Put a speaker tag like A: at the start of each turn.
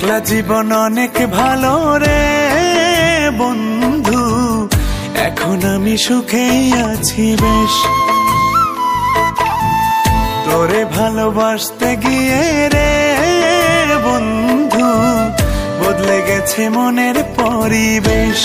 A: একলা জীবন অনেক ভালো রে বন্ধু। এখন আমি সুখেই আছি বেশ। তোরে ভালোবাসতে গিয়ে রে বন্ধু, বদলে গেছে মনের পরিবেশ।